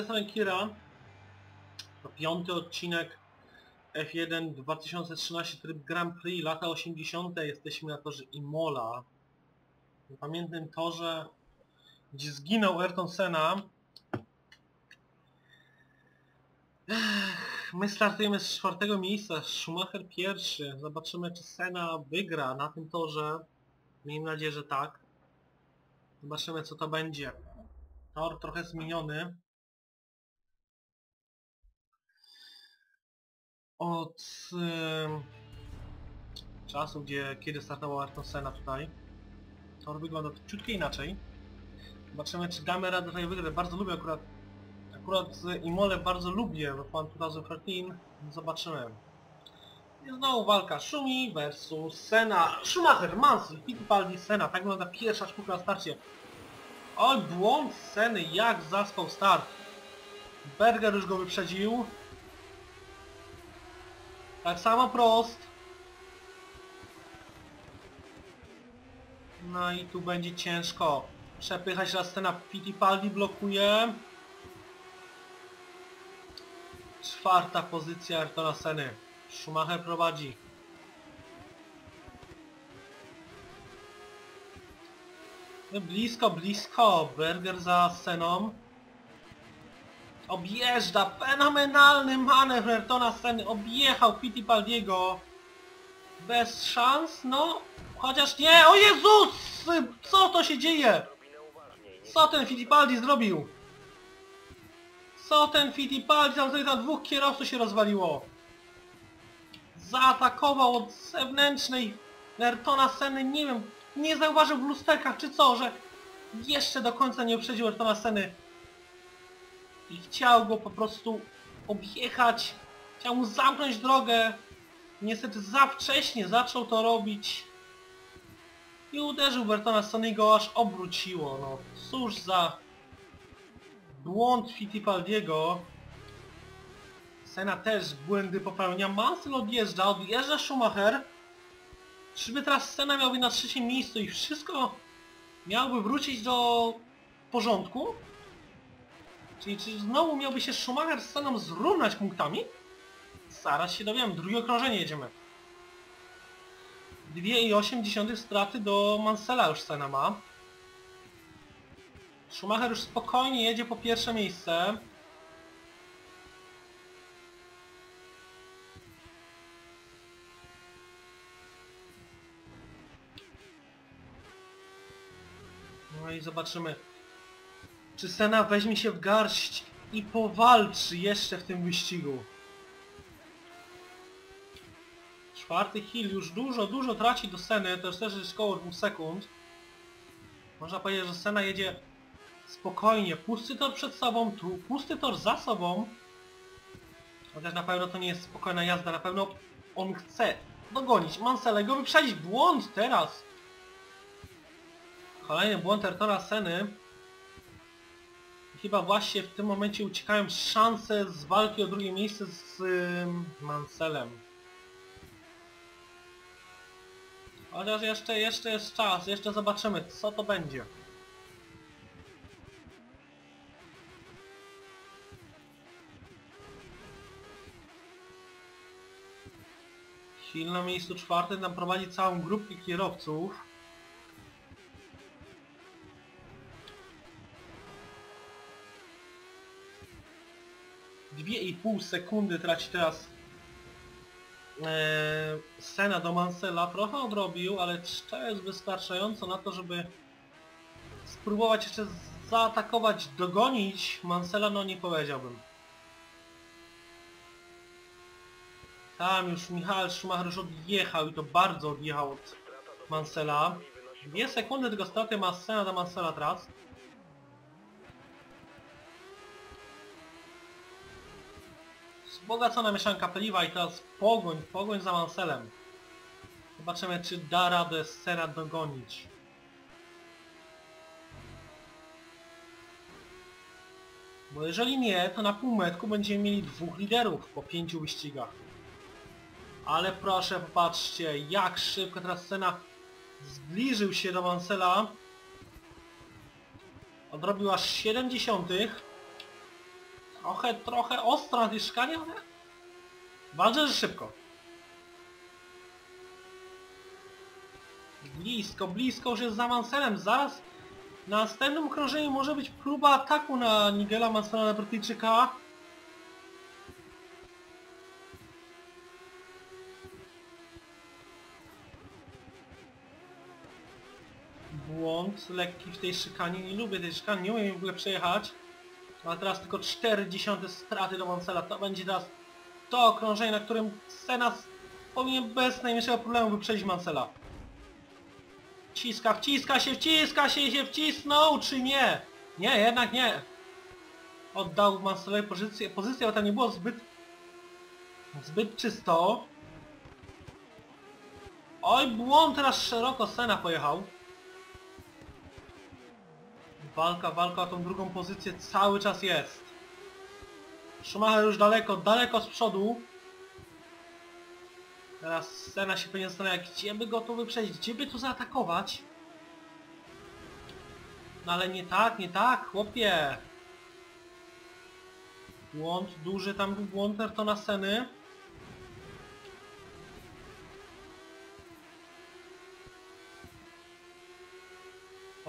strony Kira. Piąty odcinek F1 2013 tryb Grand Prix, lata 80. Jesteśmy na torze Imola. Na pamiętnym torze, gdzie zginął Ayrton Senna. My startujemy z czwartego miejsca, Schumacher pierwszy. Zobaczymy czy Senna wygra na tym torze. Miejmy nadzieję, że tak. Zobaczymy co to będzie. Tor trochę zmieniony. Od ym, czasu, gdzie kiedy startował Ayrton Senna tutaj. Tor wygląda ciutkę inaczej. Zobaczymy czy damy radę tutaj wygrać. Bardzo lubię akurat akurat Imole bardzo lubię w Fan 2013. Zobaczymy. I znowu walka Szumi versus Senna. Schumacher, Mansell, Fittipaldi, Senna. Tak wygląda pierwsza sztuka na starcie. Oj, błąd sceny, jak zaspał start. Berger już go wyprzedził. Tak samo prost. No i tu będzie ciężko. Przepychać raz scena Fittipaldi blokuje. Czwarta pozycja Ayrtona Seny. Schumacher prowadzi. Blisko, blisko. Berger za sceną. Objeżdża. Fenomenalny manewr Ayrtona Seny. Objechał Fittipaldiego. Bez szans? No. Chociaż nie. O Jezus! Co to się dzieje? Co ten Fittipaldi zrobił? Co ten Fittipaldi? Tam tutaj na dwóch kierowców się rozwaliło. Zaatakował od zewnętrznej Ayrtona Seny. Nie wiem, nie zauważył w lusterkach czy co, że jeszcze do końca nie uprzedził Ayrtona Seny. I chciał go po prostu objechać. Chciał mu zamknąć drogę. Niestety za wcześnie zaczął to robić. I uderzył w Ayrtona Seny i go aż obróciło. No cóż za błąd Fittipaldiego. Sena też błędy popełnia. Mansell odjeżdża, odjeżdża Schumacher. Czyżby teraz Sena miałby na trzecim miejscu i wszystko miałby wrócić do porządku? Czyli czy znowu miałby się Schumacher z Seną zrównać punktami? Zaraz się dowiem, drugie okrążenie jedziemy. 2,8 straty do Mansella już Sena ma. Schumacher już spokojnie jedzie po pierwsze miejsce. No i zobaczymy, czy Sena weźmie się w garść i powalczy jeszcze w tym wyścigu. Czwarty Hill już dużo, dużo traci do Seny, to już też jest około 2 sekund. Można powiedzieć, że Sena jedzie spokojnie, pusty tor przed sobą, tu pusty tor za sobą. Chociaż na pewno to nie jest spokojna jazda, na pewno on chce dogonić Manselego, wyprzedzić błąd teraz. Kolejny błąd Ayrtona Seny. Chyba właśnie w tym momencie uciekają szanse z walki o drugie miejsce z ym, Manselem. Chociaż jeszcze, jeszcze jest czas, jeszcze zobaczymy co to będzie. Hill na miejscu czwartym tam prowadzi całą grupkę kierowców. Dwie i pół sekundy traci teraz e, Sena do Mansella. Trochę odrobił, ale to jest wystarczająco na to, żeby spróbować jeszcze zaatakować, dogonić Mansella, no nie powiedziałbym. Tam już Michał Schumacher już odjechał i to bardzo odjechał od Mansella. Dwie sekundy tylko straty ma Sena do Mansella teraz. Wzbogacona mieszanka paliwa i teraz pogoń, pogoń za Mansellem. Zobaczymy czy da radę Sena dogonić. Bo jeżeli nie, to na półmetku będziemy mieli dwóch liderów po pięciu wyścigach. Ale proszę popatrzcie, jak szybko teraz Sena zbliżył się do Mansella. Odrobił aż 70. Trochę, trochę ostro na ale... Ważne, że szybko. Blisko, blisko już jest za Manselem. Zaraz na następnym krążeniu może być próba ataku na Nigela Mansela na Brytyjczyka. Błąd lekki w tej szykanie. Nie lubię tej szykany, nie umiem w ogóle przejechać. A teraz tylko 40 straty do Mansela. To będzie teraz to okrążenie, na którym Sena powinien bez najmniejszego problemu wyprzedzić Mansela. Wciska, wciska się, wciska się, się wcisnął, czy nie? Nie, jednak nie. Oddał Manselowi pozycję, pozycję, ale tam nie było zbyt... zbyt czysto. Oj, błąd teraz szeroko Sena pojechał. Walka, walka o tą drugą pozycję cały czas jest. Schumacher już daleko, daleko z przodu. Teraz scena się powinien zastanawiać, gdzie by go tu wyprzedzić, gdzie by tu zaatakować. No ale nie tak, nie tak, chłopie. Błąd, duży tam był błąd Ayrtona sceny.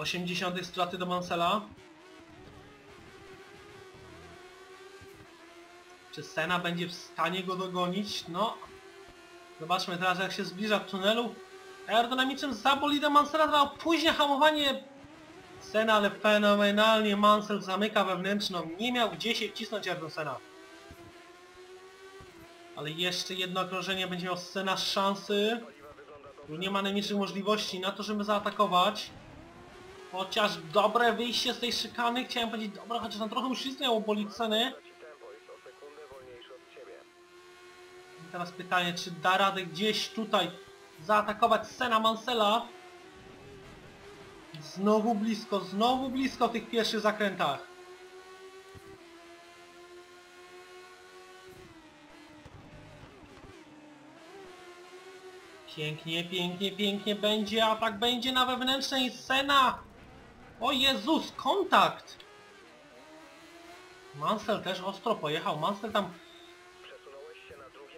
Osiemdziesiątych straty do Mansela. Czy Sena będzie w stanie go dogonić? No, Zobaczmy teraz jak się zbliża w tunelu. Aerodynamicznym za bolidem Mansella trwa późne hamowanie Sena, ale fenomenalnie Mansell zamyka wewnętrzną. Nie miał gdzie się wcisnąć Sena. Ale jeszcze jedno okrążenie będzie miał Sena szansy. Tu nie ma najmniejszych możliwości na to, żeby zaatakować. Chociaż dobre wyjście z tej szykany, chciałem powiedzieć, dobra, chociaż tam trochę uślizgnęło bolid Seny. I teraz pytanie, czy da radę gdzieś tutaj zaatakować Sena Mansella? Znowu blisko, znowu blisko w tych pierwszych zakrętach. Pięknie, pięknie, pięknie będzie, a tak będzie na wewnętrznej Sena! O Jezus, kontakt! Mansell też ostro pojechał, Mansell tam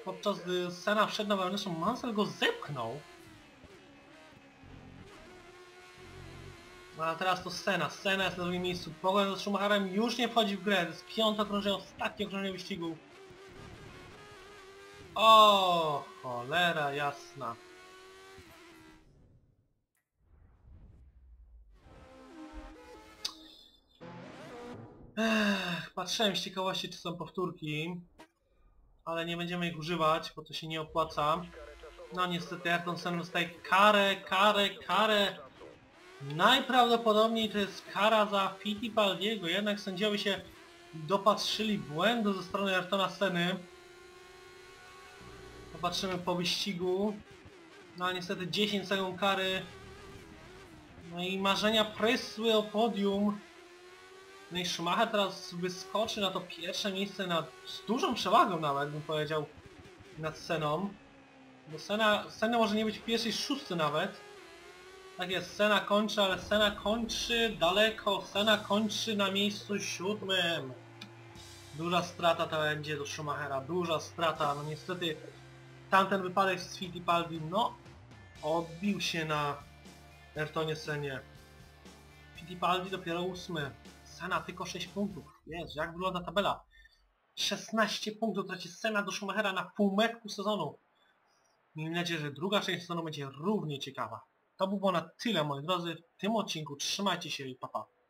podczas gdy Sena wszedł na wewnętrzną, Mansell go zepchnął. No a teraz to Sena. Sena jest na drugim miejscu. Pogoń z Schumacherem już nie wchodzi w grę. To jest piąte okrążenie, ostatnie okrążenie wyścigu. O, cholera jasna. Ech, patrzyłem z ciekawości, czy są powtórki ale nie będziemy ich używać, bo to się nie opłaca. No niestety Ayrton Senna dostaje karę, karę, karę. Najprawdopodobniej to jest kara za Fittipaldiego, jednak sędziowie się dopatrzyli błędu ze strony Ayrtona Senny. Popatrzymy po wyścigu. No niestety 10 sekund kary. No i marzenia prysły o podium. No i Schumacher teraz wyskoczy na to pierwsze miejsce nad, z dużą przewagą nawet, bym powiedział, nad Seną. Bo Sena, Sena może nie być w pierwszej szóstce nawet. Tak jest, Sena kończy, ale Sena kończy daleko, Sena kończy na miejscu siódmym. Duża strata to będzie do Schumachera, duża strata, no niestety tamten wypadek z Fittipaldi, no odbił się na Ayrtonie Senie. Fittipaldi dopiero ósmy. Sena tylko 6 punktów. Jest, jak wygląda tabela? 16 punktów traci Sena do Schumachera na półmetku sezonu. Miejmy nadzieję, że druga część sezonu będzie równie ciekawa. To by było na tyle, moi drodzy, w tym odcinku. Trzymajcie się i papa. Pa.